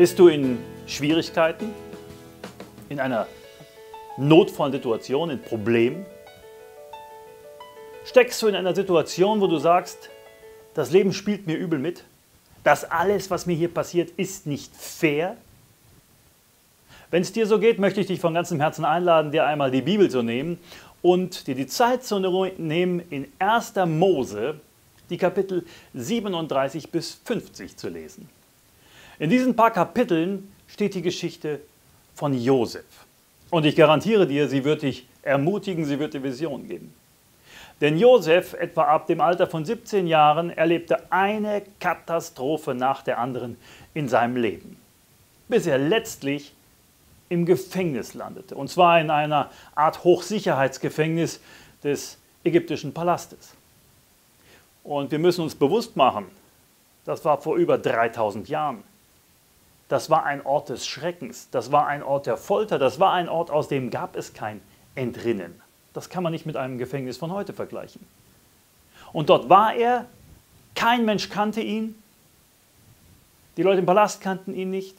Bist du in Schwierigkeiten, in einer notvollen Situation, in Problemen? Steckst du in einer Situation, wo du sagst, das Leben spielt mir übel mit? Das alles, was mir hier passiert, ist nicht fair? Wenn es dir so geht, möchte ich dich von ganzem Herzen einladen, dir einmal die Bibel zu nehmen und dir die Zeit zu nehmen, in 1. Mose die Kapitel 37 bis 50 zu lesen. In diesen paar Kapiteln steht die Geschichte von Josef. Und ich garantiere dir, sie wird dich ermutigen, sie wird dir Vision geben. Denn Josef, etwa ab dem Alter von 17 Jahren, erlebte eine Katastrophe nach der anderen in seinem Leben, bis er letztlich im Gefängnis landete. Und zwar in einer Art Hochsicherheitsgefängnis des ägyptischen Palastes. Und wir müssen uns bewusst machen, das war vor über 3000 Jahren. Das war ein Ort des Schreckens, das war ein Ort der Folter, das war ein Ort, aus dem gab es kein Entrinnen. Das kann man nicht mit einem Gefängnis von heute vergleichen. Und dort war er, kein Mensch kannte ihn, die Leute im Palast kannten ihn nicht,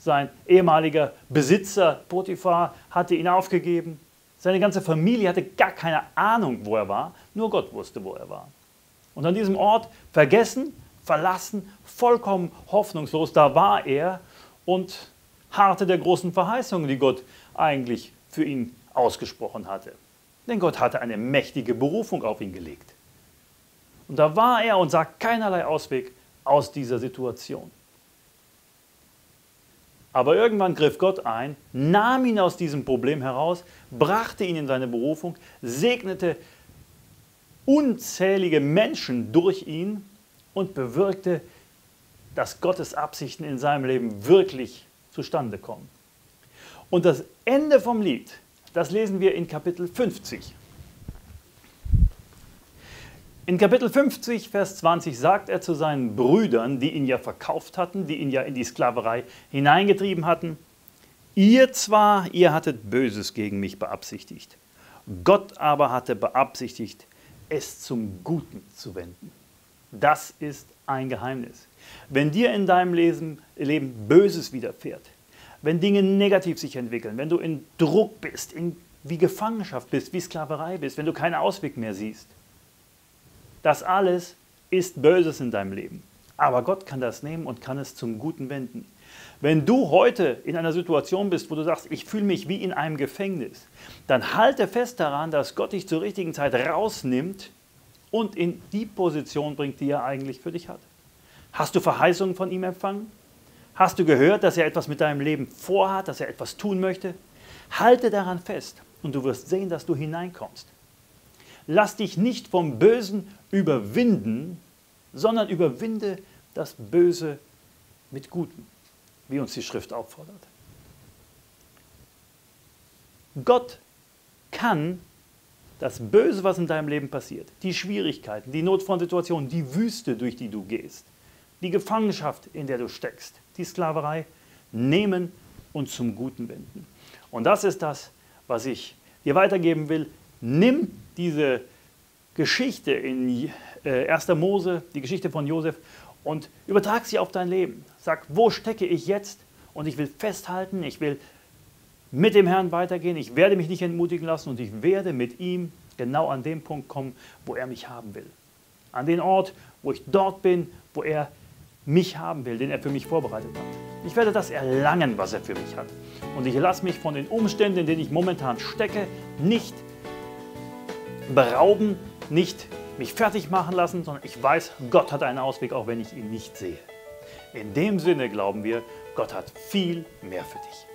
sein ehemaliger Besitzer Potiphar hatte ihn aufgegeben, seine ganze Familie hatte gar keine Ahnung, wo er war, nur Gott wusste, wo er war. Und an diesem Ort vergessen, verlassen, vollkommen hoffnungslos, da war er und harrte der großen Verheißung, die Gott eigentlich für ihn ausgesprochen hatte. Denn Gott hatte eine mächtige Berufung auf ihn gelegt. Und da war er und sah keinerlei Ausweg aus dieser Situation. Aber irgendwann griff Gott ein, nahm ihn aus diesem Problem heraus, brachte ihn in seine Berufung, segnete unzählige Menschen durch ihn und bewirkte, dass Gottes Absichten in seinem Leben wirklich zustande kommen. Und das Ende vom Lied, das lesen wir in Kapitel 50. In Kapitel 50, Vers 20 sagt er zu seinen Brüdern, die ihn ja verkauft hatten, die ihn ja in die Sklaverei hineingetrieben hatten, ihr zwar, ihr hattet Böses gegen mich beabsichtigt, Gott aber hatte beabsichtigt, es zum Guten zu wenden. Das ist ein Geheimnis. Wenn dir in deinem Leben, Böses widerfährt, wenn Dinge negativ sich entwickeln, wenn du in Druck bist, in, wie Gefangenschaft bist, wie Sklaverei bist, wenn du keinen Ausweg mehr siehst, das alles ist Böses in deinem Leben. Aber Gott kann das nehmen und kann es zum Guten wenden. Wenn du heute in einer Situation bist, wo du sagst, ich fühle mich wie in einem Gefängnis, dann halte fest daran, dass Gott dich zur richtigen Zeit rausnimmt und in die Position bringt, die er eigentlich für dich hat. Hast du Verheißungen von ihm empfangen? Hast du gehört, dass er etwas mit deinem Leben vorhat, dass er etwas tun möchte? Halte daran fest und du wirst sehen, dass du hineinkommst. Lass dich nicht vom Bösen überwinden, sondern überwinde das Böse mit Gutem wie uns die Schrift auffordert. Gott kann das Böse, was in deinem Leben passiert, die Schwierigkeiten, die notvollen Situationen, die Wüste, durch die du gehst, die Gefangenschaft, in der du steckst, die Sklaverei, nehmen und zum Guten wenden. Und das ist das, was ich dir weitergeben will. Nimm diese Geschichte in 1. Äh, Mose, die Geschichte von Josef, und übertrag sie auf dein Leben. Sag, wo stecke ich jetzt? Und ich will festhalten, ich will mit dem Herrn weitergehen, ich werde mich nicht entmutigen lassen und ich werde mit ihm genau an den Punkt kommen, wo er mich haben will. An den Ort, wo ich dort bin, wo er mich haben will, den er für mich vorbereitet hat. Ich werde das erlangen, was er für mich hat. Und ich lasse mich von den Umständen, in denen ich momentan stecke, nicht berauben, nicht mich fertig machen lassen, sondern ich weiß, Gott hat einen Ausweg, auch wenn ich ihn nicht sehe. In dem Sinne glauben wir, Gott hat viel mehr für dich.